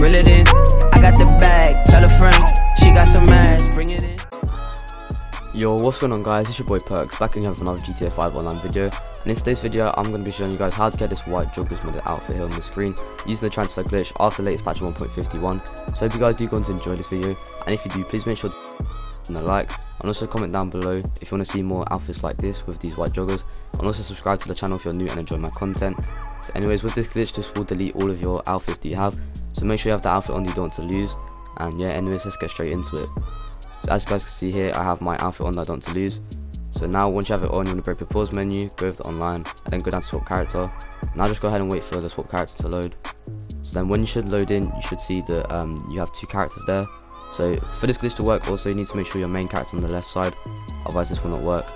reel it in. I got the bag, tell a friend, she got some ass, bring it in. Yo, what's going on guys, it's your boy Percsz, back again with another GTA 5 online video. And in today's video, I'm going to be showing you guys how to get this white joggers modded outfit here on the screen, using the transfer glitch after the latest patch 1.51. So I hope you guys do going to enjoy this video, and if you do, please make sure to and a like, and also comment down below if you want to see more outfits like this with these white joggers, and also subscribe to the channel if you're new and enjoy my content. So anyways, with this glitch, this will delete all of your outfits that you have, so make sure you have the outfit on that you don't want to lose, and yeah, anyways, let's get straight into it. So as you guys can see here, I have my outfit on that I don't want to lose. So now once you have it on, you want to break the pause menu, go over to online, and then go down to swap character. Now just go ahead and wait for the swap character to load. So then when you should load in, you should see that um, you have two characters there. So for this glitch to work, also you need to make sure your main character on the left side, otherwise this will not work.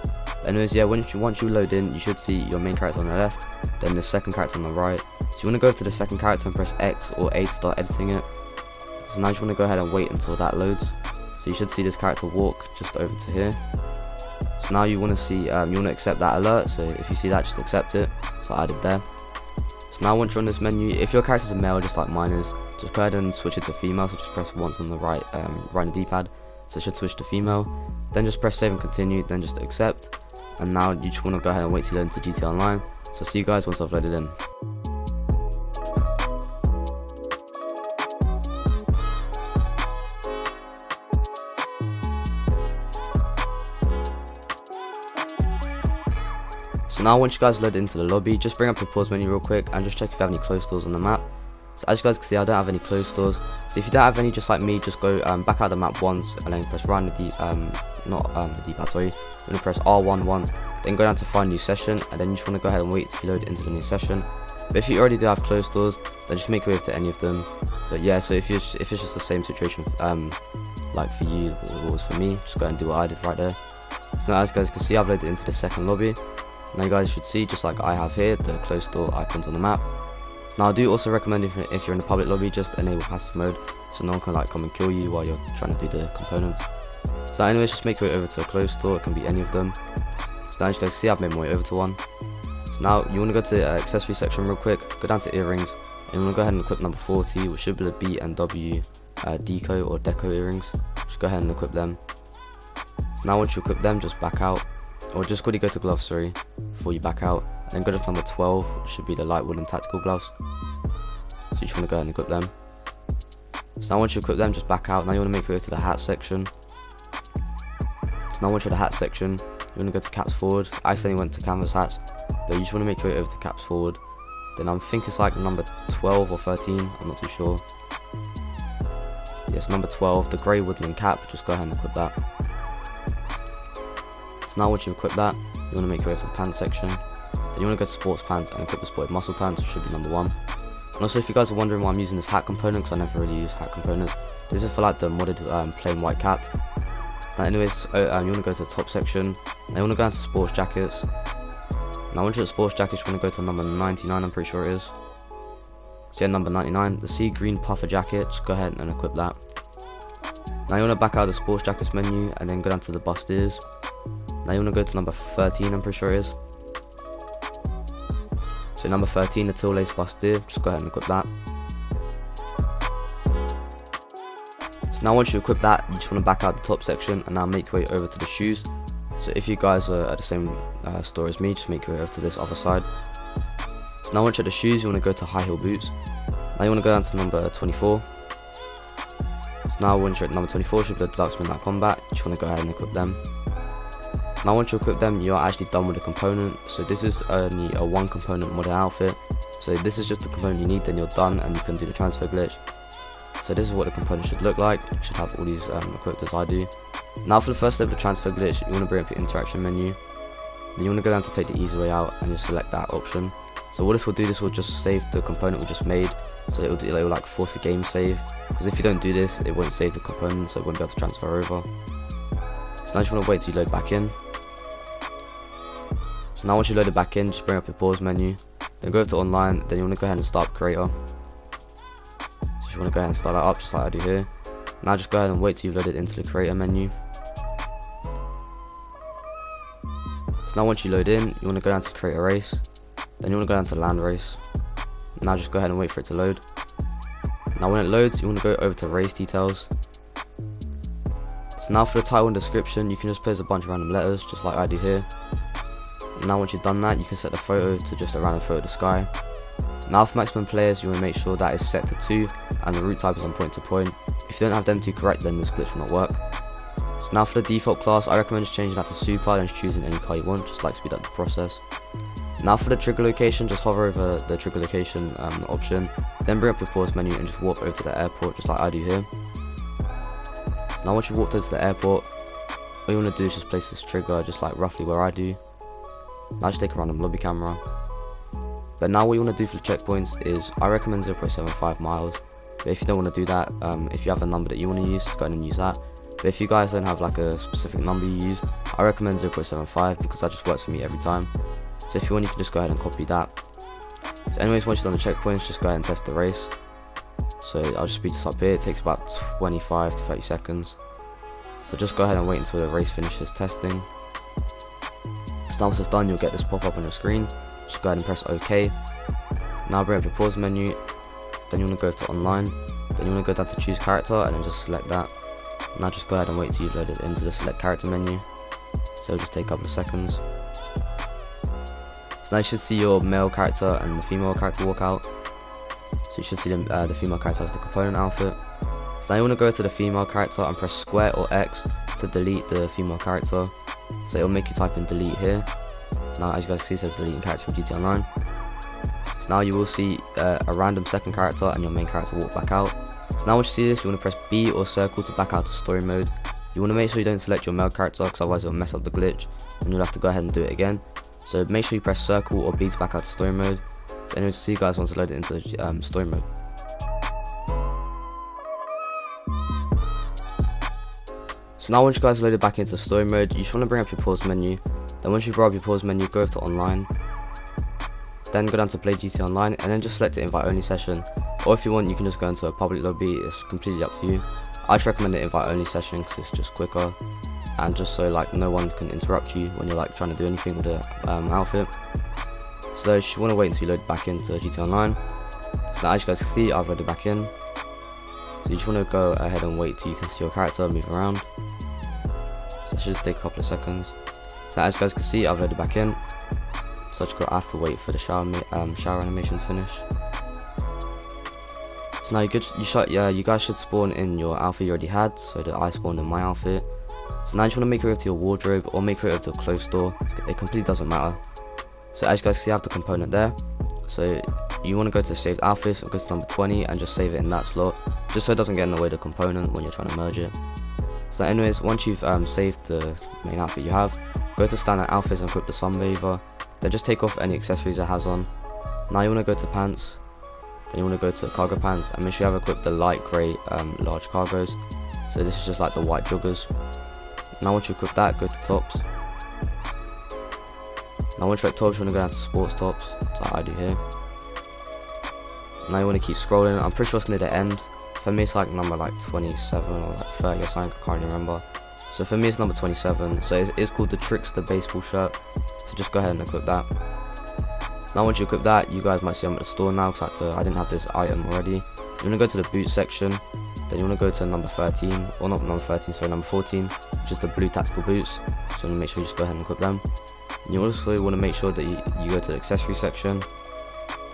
Anyways, yeah, once you, once you load in, you should see your main character on the left, then the second character on the right. So you want to go to the second character and press X or A to start editing it. So now you want to go ahead and wait until that loads. So you should see this character walk just over to here. So now you want to see, um, you want to accept that alert. So if you see that, just accept it. So I did there. So now once you're on this menu, if your character's a male, just like mine is, just go ahead and switch it to female. So just press once on the right, um, right on the D-pad. So it should switch to female. Then just press save and continue. Then just accept. And now you just want to go ahead and wait to load into GTA Online. So see you guys once I've loaded in. So now once you guys load into the lobby, just bring up your pause menu real quick and just check if you have any closed doors on the map. As you guys can see, I don't have any closed doors. So if you don't have any, just like me, just go um, back out of the map once and then press on the D, um, not um, the sorry. You're gonna press R1 once, then go down to find new session, and then you just wanna go ahead and wait to load into the new session. But if you already do have closed doors, then just make your way to any of them. But yeah, so if you if it's just the same situation, um, like for you, what was for me, just go and do what I did right there. So now as you guys can see, I've loaded into the second lobby. Now you guys should see, just like I have here, the closed door icons on the map. Now I do also recommend if, if you're in the public lobby, just enable passive mode, so no one can like come and kill you while you're trying to do the components. So anyways, just make your way over to a closed door, it can be any of them. So now as you guys see, I've made my way over to one. So now you want to go to the uh, accessory section real quick, go down to earrings, and you want to go ahead and equip number 40, which should be the B and W uh, deco or deco earrings. Just go ahead and equip them. So now once you equip them, just back out, or just quickly go to gloves, sorry, before you back out. And go to number 12, which should be the light woolen tactical gloves. So you just want to go ahead and equip them. So now once you equip them, just back out. Now you want to make your way to the hat section. So now once you're at the hat section, you want to go to caps forward. I accidentally went to canvas hats, but you just want to make your way over to caps forward. Then I think it's like number 12 or 13, I'm not too sure. Yes, number 12, the grey woodland cap, just go ahead and equip that. So now once you equip that, you want to make your way to the pants section. Then you want to go to sports pants and equip the sported muscle pants, which should be number one. And also, if you guys are wondering why I'm using this hat component, because I never really use hat components, this is for like the modded um, plain white cap. Now, anyways, uh, um, you want to go to the top section. Now you want to go into sports jackets. Now once you're at sports jackets, you want to go to number 99. I'm pretty sure it is. So yeah, number 99, the sea green puffer jacket. Just go ahead and equip that. Now you want to back out of the sports jackets menu and then go down to the bustiers. Now you want to go to number 13, I'm pretty sure it is. So number 13, the teal lace bustier, just go ahead and equip that. So now once you equip that, you just want to back out the top section and now make your way over to the shoes. So if you guys are at the same uh, store as me, just make your way over to this other side. So now once you're at the shoes, you want to go to high heel boots. Now you want to go down to number 24. So now once you're at number 24, should be the deluxe combat, you just want to go ahead and equip them. Now once you equip them, you're actually done with the component. So this is only a one component model outfit. So this is just the component you need, then you're done and you can do the transfer glitch. So this is what the component should look like. It should have all these um, equipped as I do. Now for the first step of the transfer glitch, you want to bring up your interaction menu. Then you want to go down to take the easy way out and just select that option. So what this will do, this will just save the component we just made. So it will, do, it will like force a game save. Because if you don't do this, it won't save the component, so it won't be able to transfer over. So now you just want to wait till you load back in. So now once you load it back in, just bring up your pause menu, then go to online, then you want to go ahead and start creator. So you want to go ahead and start that up just like I do here. Now just go ahead and wait till you load it into the creator menu. So now once you load in, you want to go down to create a race, then you want to go down to land race. Now just go ahead and wait for it to load. Now when it loads, you want to go over to race details. So now for the title and description, you can just place a bunch of random letters, just like I do here. Now once you've done that, you can set the photo to just a random photo of the sky. Now for maximum players, you want to make sure that is set to 2 and the route type is on point to point. If you don't have them two correct, then this glitch will not work. So now for the default class, I recommend just changing that to super and just choosing any car you want, just like speed up the process. Now for the trigger location, just hover over the trigger location um, option, then bring up your pause menu and just walk over to the airport, just like I do here. So now once you've walked over to the airport, all you want to do is just place this trigger just like roughly where I do. Now just take a random lobby camera. But now what you want to do for the checkpoints is, I recommend 0.75 miles. But if you don't want to do that, um, if you have a number that you want to use, just go ahead and use that. But if you guys don't have like a specific number you use, I recommend 0.75 because that just works for me every time. So if you want, you can just go ahead and copy that. So anyways, once you've done the checkpoints, just go ahead and test the race. So I'll just speed this up here. It takes about 25 to 30 seconds. So just go ahead and wait until the race finishes testing. Once it's done, you'll get this pop up on your screen. Just go ahead and press OK. Now bring up your pause menu. Then you want to go to online. Then you want to go down to choose character and then just select that. Now just go ahead and wait till you've loaded into the select character menu. So just take a couple of seconds. So now you should see your male character and the female character walk out. So you should see the, uh, the female character as the component outfit. So now you want to go to the female character and press square or X to delete the female character. So it'll make you type in delete here. Now as you guys see it says deleting character from GT Online. So now you will see uh, a random second character and your main character walk back out. So now once you see this you want to press B or circle to back out to story mode. You want to make sure you don't select your male character because otherwise it'll mess up the glitch and you'll have to go ahead and do it again. So make sure you press circle or B to back out to story mode. So anyways, see you guys once I load it into um, story mode. So now once you guys loaded back into story mode, you just want to bring up your pause menu. Then once you brought your pause menu, go to online. Then go down to play GT Online and then just select the invite only session. Or if you want, you can just go into a public lobby, it's completely up to you. I just recommend the invite only session because it's just quicker. And just so like no one can interrupt you when you're like trying to do anything with the um, outfit. So you want to wait until you load back into GT Online. So now as you guys can see, I've loaded back in. So you just want to go ahead and wait till you can see your character move around. It should just take a couple of seconds. So as you guys can see, I've loaded back in. So I just got I have to wait for the shower um, shower animation to finish. So now you could you should yeah you guys should spawn in your outfit you already had. So that I spawned in my outfit. So now you just want to make it over to your wardrobe or make it over to a clothes store. It completely doesn't matter. So as you guys see, I have the component there. So you want to go to saved outfits or go to number 20 and just save it in that slot, just so it doesn't get in the way of the component when you're trying to merge it. So anyways, once you've um, saved the main outfit you have, go to standard outfits and equip the sunbather, then just take off any accessories it has on. Now you want to go to pants, then you want to go to cargo pants and make sure you have equipped the light grey um, large cargos. So this is just like the white joggers. Now once you equip that, go to tops. Now once you're at tops, you want to go down to sports tops, like I do here. Now you want to keep scrolling, I'm pretty sure it's near the end. For me it's like number like 27 or like 30 or something, I can't remember. So for me it's number 27, so it's, it's called the Trickster baseball shirt. So just go ahead and equip that. So now once you equip that, you guys might see I'm at the store now because I, I, didn't have this item already. You want to go to the boot section, then you want to go to number 13, or not number 13, sorry, number 14, which is the blue tactical boots. So you want to make sure you just go ahead and equip them. You also want to make sure that you, you go to the accessory section.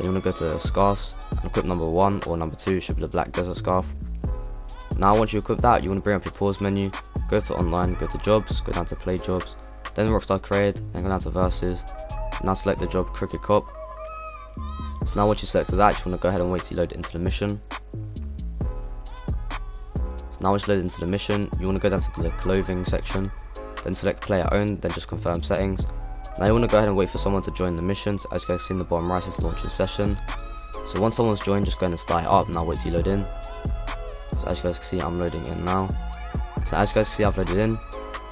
Then you want to go to scarves and equip number one or number two, should be the black desert scarf. Now once you equip that, you want to bring up your pause menu, go to online, go to jobs, go down to play jobs, then Rockstar created, then go down to versus. Now select the job cricket cop. So now once you select that, you want to go ahead and wait you load into the mission. So now once you load into the mission, you want to go down to the clothing section, then select player owned, then just confirm settings. Now you want to go ahead and wait for someone to join the missions. As you guys see in the bottom right, says launching session. So once someone's joined, just go ahead and start it up. Now wait you load in. So as you guys can see, I'm loading in now. So as you guys can see, I've loaded in.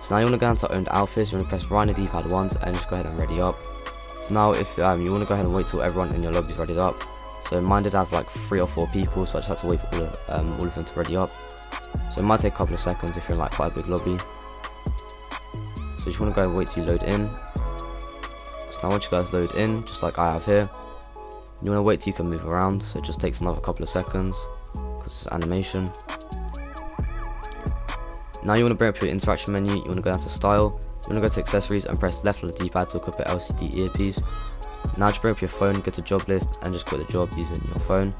So now you want to go into owned outfits. You want to press right on the D-pad once and just go ahead and ready up. So now if um, you want to go ahead and wait till everyone in your lobby is ready up. So mine did have like three or four people, so I just had to wait for all of, um, all of them to ready up. So it might take a couple of seconds if you're in like quite a big lobby. So you just want to go and wait till you load in. So now once you guys load in, just like I have here, you want to wait till you can move around, so it just takes another couple of seconds, because it's animation. Now you want to bring up your interaction menu, you want to go down to style, you want to go to accessories and press left on the d-pad to equip an LCD earpiece. Now just bring up your phone, go to job list and just quit the job using your phone.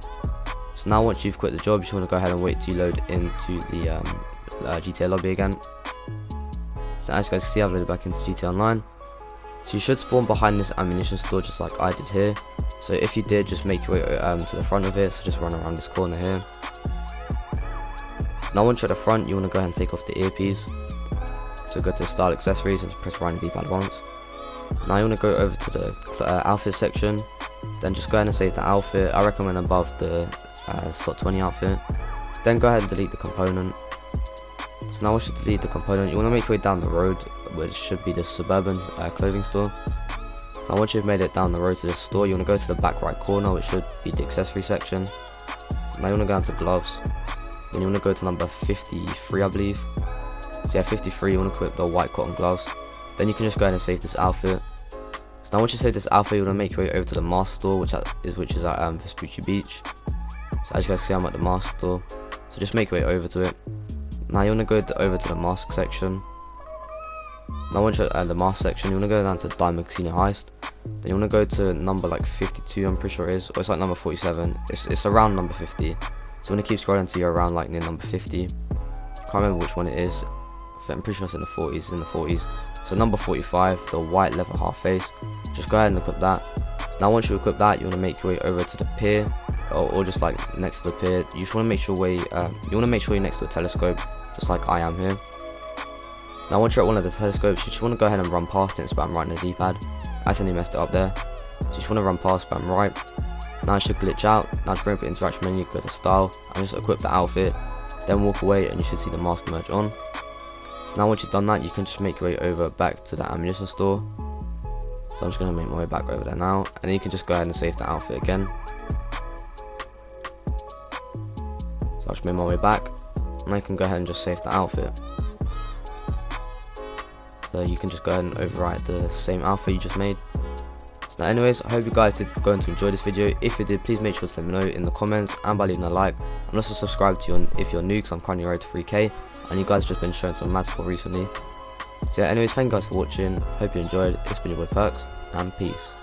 So now once you've quit the job, you just want to go ahead and wait to load into the um, uh, GTA lobby again. So as you guys can see I've loaded back into GTA Online. So you should spawn behind this Ammu-Nation store just like I did here. So if you did, just make your way um, to the front of it, so just run around this corner here. Now once you're at the front, you want to go ahead and take off the earpiece. So go to style accessories and press right and D-pad once. Now you want to go over to the uh, outfit section, then just go ahead and save the outfit. I recommend above the uh, slot 20 outfit. Then go ahead and delete the component. So now once you delete the component, you want to make your way down the road, which should be the suburban uh, clothing store. Now once you've made it down the road to this store, you want to go to the back right corner, which should be the accessory section. Now you want to go down to gloves. Then you want to go to number 53, I believe. So yeah, 53, you want to equip the white cotton gloves. Then you can just go ahead and save this outfit. So now once you save this outfit, you want to make your way over to the mask store, which is which is at um, Vespucci Beach. So as you guys see, I'm at the mask store. So just make your way over to it. Now you want to go over to the mask section. Now once you're at the mask section, you want to go down to Diamond Casino Heist. Then you want to go to number like 52, I'm pretty sure it is, or it's like number 47. It's, it's around number 50. So when you keep scrolling until you're around like near number 50. Can't remember which one it is. I'm pretty sure it's in the 40s. It's in the 40s. So number 45, the white leather half face. Just go ahead and equip that. Now once you equip that, you want to make your way over to the pier, or, or just like next to the pier. You just want to make sure way uh, you want to make sure you're next to a telescope, just like I am here. Now once you're at one of the telescopes, you just want to go ahead and run past it and spam right in the D-pad. I accidentally messed it up there. So you just want to run past, spam right. Now it should glitch out. Now just bring up the interaction menu, go to style, and just equip the outfit. Then walk away and you should see the mask merge on. So now once you've done that, you can just make your way over back to the Ammu-Nation store. So I'm just going to make my way back over there now. And then you can just go ahead and save the outfit again. So I'll just make my way back. And I can go ahead and just save the outfit. So you can just go ahead and overwrite the same alpha you just made. Now anyways, I hope you guys did going to enjoy this video. If you did, please make sure to let me know in the comments and by leaving a like. And also subscribe to you if you're new because I'm currently road to 3k. And you guys just been showing some mad support recently. So yeah, anyways, thank you guys for watching. Hope you enjoyed. It's been your boy Percsz, and peace.